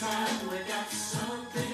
time we got something.